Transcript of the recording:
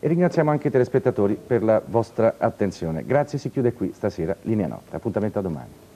E ringraziamo anche i telespettatori per la vostra attenzione. Grazie, si chiude qui stasera Linea Notte. Appuntamento a domani.